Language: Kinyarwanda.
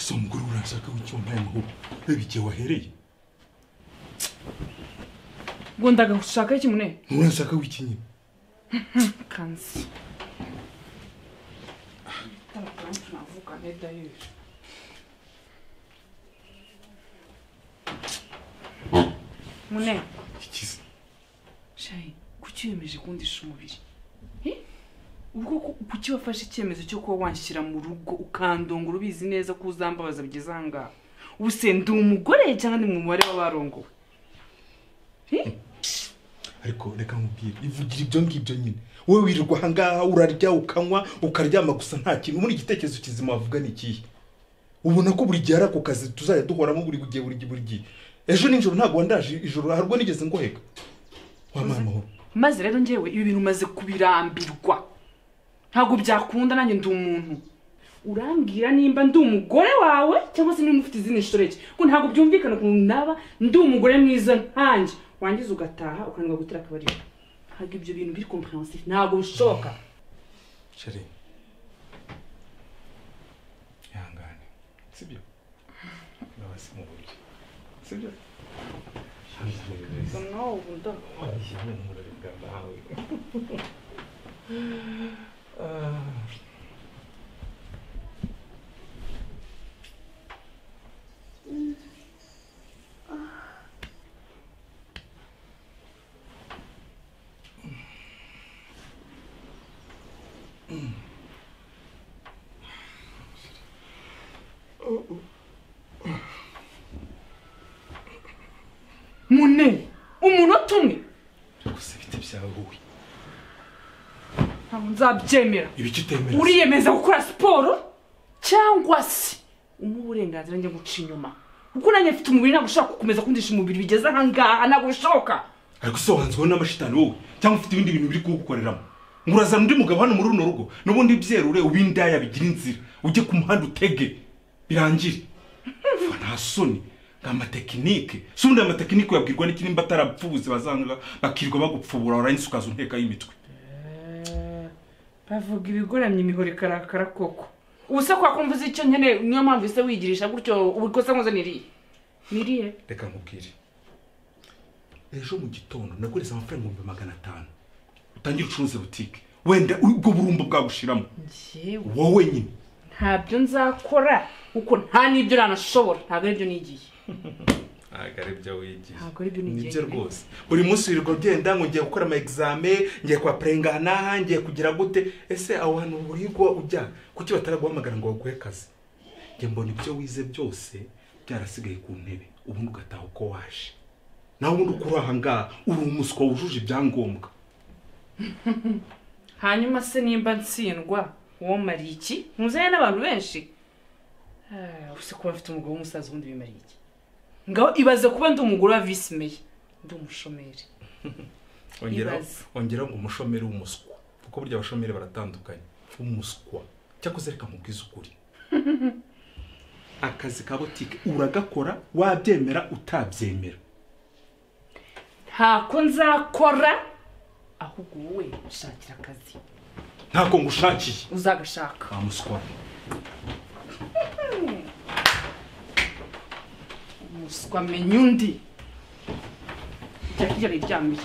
gusa umugore urashaka w'icyo wampaye amahoro reba igihe wahereye ngo ndagagushaka iki mune nturashaka w'iki nyine yeje mune. Ikize shayi kuki wiyemeje kundisha umubiri ubwo kuki wafashe icyemezo cyo kuba wanshyira mu rugo ukandongora ubizi neza ko uzambabaza bigeze aha ngaha. Ndi umugore cyangwa ndi mu mubare w'abarongowe Eh? ariko reka nkubwire ivugira ibyo ngibyo nyine. Wowe wirirwa aha ngaha urarya ukanywa ukaryama gusa nta kintu. Ubundi igitekerezo kizima wavuga ni ikihe? Ubona ko buri gihe ari ako kazi tuzajya duhoramo buri gihe buri gihe buri gihe. Ejo nijoro ntabwo wandaje ijoro hari ubwo nigeze ngoheka wampaye amahoro maze rero ngewe ibi bintu umaze kubirambirwa. Ntabwo byakunda nanjye ndi umuntu. Urambwira nimba ndi umugore wawe cyangwa se niba ufite izindi shoreke ko ntabwo byumvikana ukuntu naba ndi umugore mwiza nkanjye wangiza ugataha ukananirwa gutera akabariro. Ntabwo ibyo bintu biri kompuransifu ntabwo bishoboka. Sheri ihangane sibyo imbabazi mu buryo. Sibyo nawe ubu ndo mune umunota umwe gusa ibiti byawe wowe ntabwo nzabyemera ibiki utemera uriyemeza gukora siporo cyangwa se umuha uburenganzira njye guca inyuma? Kuko nanjye mfite umubiri ntabwo ushobora gukomeza kundisha umubiri bigeze aha ngaha ntabwo bishoboka. Ariko se wanzweho n'amashitani wowe cyangwa ufite ibindi bintu biri kugukoreramo. Ngo urazana undi mugabo hano muri runo rugo n'ubundi byerure ubindaya bigira inzira. Ujye ku muhanda utege birangire. Nta soni amatekinike si ubundi amatekinike uyabwirwa n'iki nimba atarapfubuze bazanga bakirirwa bagupfubura warangiza ukaza unteka y'imitwe bavuga ibigoramye imihoro ikarakara koko. Ubu se kwa kumva uzi icyo nkeneye niyo mpamvu ise wigirisha gutyo ubu ikosa nkoze niriye niriye reka nkubwire. Ejo mu gitondo naguriza amafaranga ibihumbi magana atanu. Utangire ucuruze butike wenda ubwo burumbu bwagushiramo. Wowe nyine ntabyo nzakora kuko nta n'ibyo nanashobora. Ntabwo ari byo nigiye. ntabwo ari byo wigiye ni byo rwose. Buri munsi wirirwa ugenda ngo ngiye gukora ama exame ngiye kwa purenga n'aha ngiye kugira gute. Ese aho hantu burigwa ujya? Kuki bataraguhamagara ngo baguhe akazi? Njye mbona ibyo wize byose byarasigaye ku ntebe. Ubundi ugataha uko waje. Nawe ubundi uko uri aha ngaha uri umuswa wujuje ibyangombwa. Hanyuma se nimba ntsindwa uwo mariye iki? Ntuzanye n'abantu benshi. Ah, use kuba mfite umugabo w'umusaza ubundi bimariye iki? Ngaho ibaze kuba ndi umugore wa visi meya ndi umushomeri. Ongera ngo umushomeri w'umuswa. Kuko burya abashomeri baratandukanye. Umuswa cyakoze reka nkubwize ukuri. Akazi ka butike uragakora wabyemera utabyemera. Ntako nzakora ahubwo wowe ushakira akazi. Ntako ngushakiye uzagashaka. Wa muswa. muswa menyundi. Icyakijana iryamiye